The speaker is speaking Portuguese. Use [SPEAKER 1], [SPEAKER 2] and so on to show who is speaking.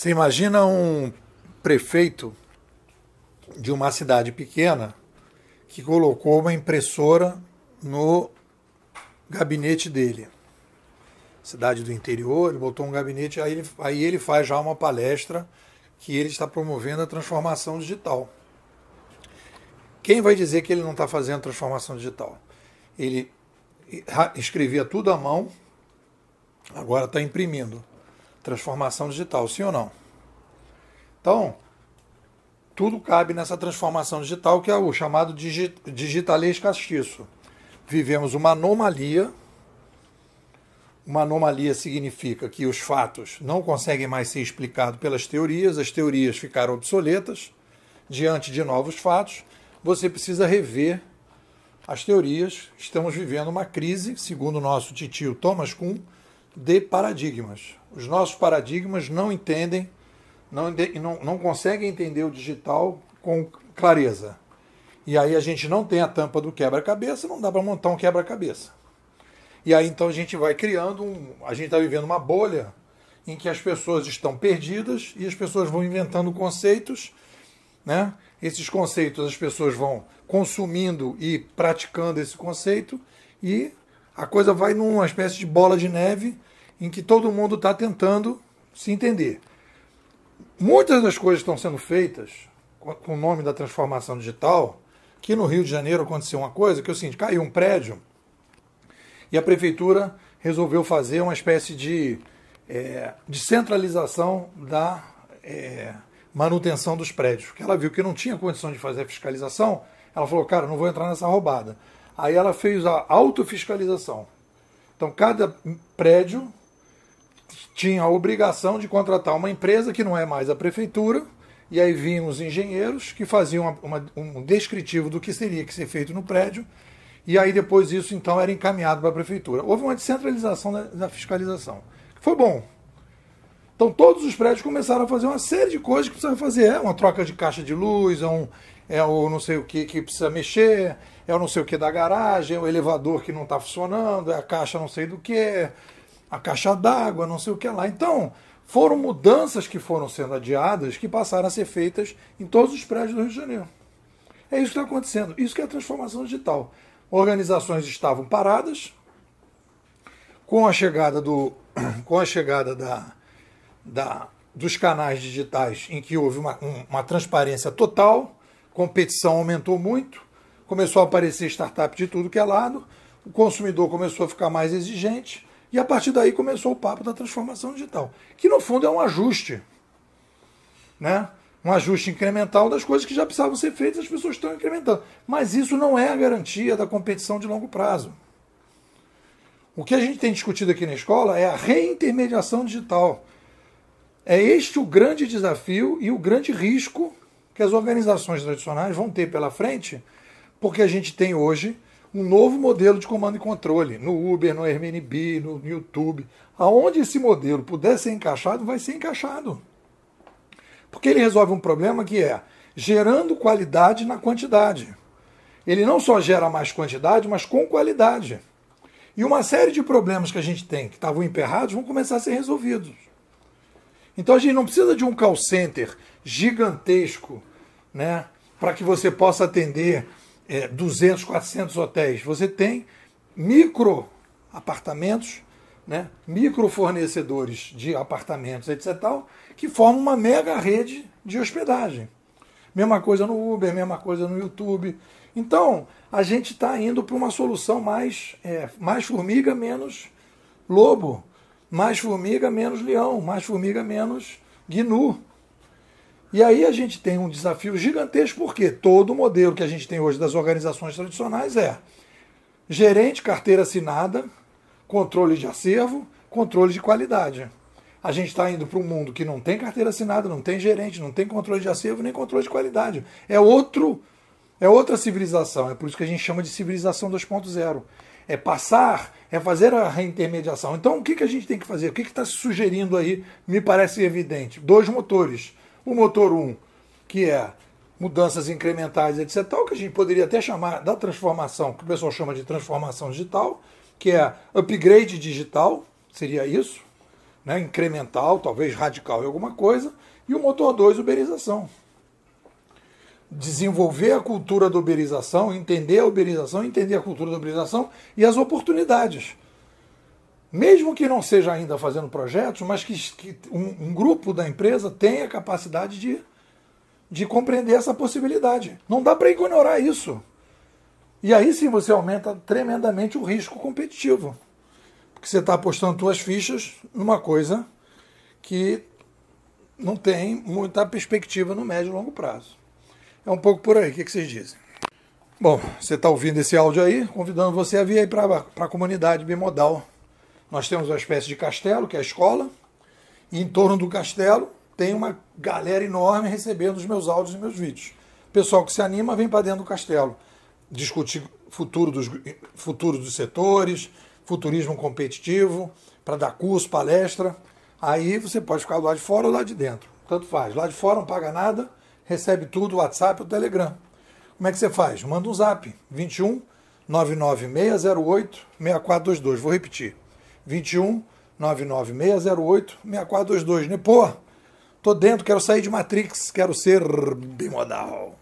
[SPEAKER 1] Você imagina um prefeito de uma cidade pequena que colocou uma impressora no gabinete dele. Cidade do interior, ele botou um gabinete, aí ele, aí ele faz já uma palestra que ele está promovendo a transformação digital. Quem vai dizer que ele não está fazendo transformação digital? Ele escrevia tudo à mão, agora está imprimindo transformação digital, sim ou não? Então, tudo cabe nessa transformação digital que é o chamado digitalês castiço. Vivemos uma anomalia. Uma anomalia significa que os fatos não conseguem mais ser explicados pelas teorias, as teorias ficaram obsoletas diante de novos fatos. Você precisa rever as teorias. Estamos vivendo uma crise, segundo o nosso titio Thomas Kuhn, de paradigmas. Os nossos paradigmas não entendem, não, não, não conseguem entender o digital com clareza. E aí a gente não tem a tampa do quebra-cabeça, não dá para montar um quebra-cabeça. E aí então a gente vai criando um. A gente está vivendo uma bolha em que as pessoas estão perdidas e as pessoas vão inventando conceitos, né? Esses conceitos as pessoas vão consumindo e praticando esse conceito e a coisa vai numa espécie de bola de neve em que todo mundo está tentando se entender. Muitas das coisas estão sendo feitas com o nome da transformação digital. Aqui no Rio de Janeiro aconteceu uma coisa que é o seguinte: caiu um prédio e a prefeitura resolveu fazer uma espécie de, é, de centralização da é, manutenção dos prédios. Porque ela viu que não tinha condição de fazer a fiscalização, ela falou, cara, não vou entrar nessa roubada. Aí ela fez a autofiscalização. Então, cada prédio tinha a obrigação de contratar uma empresa que não é mais a prefeitura, e aí vinham os engenheiros que faziam uma, uma, um descritivo do que seria que ser feito no prédio, e aí depois isso então era encaminhado para a prefeitura. Houve uma descentralização da, da fiscalização. Foi bom. Então todos os prédios começaram a fazer uma série de coisas que precisavam fazer. É uma troca de caixa de luz, é, um, é o não sei o que que precisa mexer, é o não sei o que da garagem, é o elevador que não está funcionando, é a caixa não sei do que, a caixa d'água, não sei o que lá. Então, foram mudanças que foram sendo adiadas que passaram a ser feitas em todos os prédios do Rio de Janeiro. É isso que está acontecendo. Isso que é a transformação digital. Organizações estavam paradas. Com a chegada, do, com a chegada da, da, dos canais digitais, em que houve uma, uma transparência total, competição aumentou muito, começou a aparecer startup de tudo que é lado, o consumidor começou a ficar mais exigente, e a partir daí começou o papo da transformação digital, que no fundo é um ajuste. Né? Um ajuste incremental das coisas que já precisavam ser feitas, as pessoas estão incrementando. Mas isso não é a garantia da competição de longo prazo. O que a gente tem discutido aqui na escola é a reintermediação digital. É este o grande desafio e o grande risco que as organizações tradicionais vão ter pela frente, porque a gente tem hoje um novo modelo de comando e controle no Uber, no Airbnb, no YouTube. Aonde esse modelo puder ser encaixado, vai ser encaixado. Porque ele resolve um problema que é gerando qualidade na quantidade. Ele não só gera mais quantidade, mas com qualidade. E uma série de problemas que a gente tem, que estavam emperrados, vão começar a ser resolvidos. Então a gente não precisa de um call center gigantesco, né, para que você possa atender é, 200, 400 hotéis. Você tem micro apartamentos, né, micro fornecedores de apartamentos, etc. Que formam uma mega rede de hospedagem. Mesma coisa no Uber, mesma coisa no YouTube. Então, a gente está indo para uma solução mais, é, mais formiga, menos lobo. Mais formiga, menos leão. Mais formiga, menos gnu. E aí a gente tem um desafio gigantesco, porque todo o modelo que a gente tem hoje das organizações tradicionais é gerente, carteira assinada, controle de acervo, controle de qualidade. A gente está indo para um mundo que não tem carteira assinada, não tem gerente, não tem controle de acervo, nem controle de qualidade. É outro, é outra civilização. É por isso que a gente chama de civilização 2.0. É passar, é fazer a reintermediação. Então, o que, que a gente tem que fazer? O que está se sugerindo aí? Me parece evidente. Dois motores o motor 1, que é mudanças incrementais, etc., tal, que a gente poderia até chamar da transformação, que o pessoal chama de transformação digital, que é upgrade digital, seria isso. né, incremental, talvez radical em alguma coisa, e o motor 2, uberização. Desenvolver a cultura da uberização, entender a uberização, entender a cultura da uberização e as oportunidades. Mesmo que não seja ainda fazendo projetos, mas que, que um, um, grupo da empresa tenha capacidade de, de compreender essa possibilidade. Não dá para ignorar isso. E aí sim você aumenta tremendamente o risco competitivo. Porque você está apostando suas fichas numa coisa que não tem muita perspectiva no médio e longo prazo. É um pouco por aí, o que, vocês dizem? Bom, você está ouvindo esse áudio aí, convidando você a vir aí para a comunidade bimodal. Nós temos uma espécie de castelo, que é a escola, e em torno do castelo tem uma galera enorme recebendo os meus áudios e meus vídeos. O pessoal que se anima vem para dentro do castelo discutir futuro dos, futuro dos setores, futurismo competitivo, para dar curso, palestra. Aí você pode ficar do lado de fora ou lá de dentro. Tanto faz. Lá de fora não paga nada, recebe tudo, WhatsApp ou Telegram. Como é que você faz? Manda um zap, 21 99608 6422. Vou repetir. 21 99608 6422. Né? Pô, tô dentro, quero sair de Matrix, quero ser bimodal.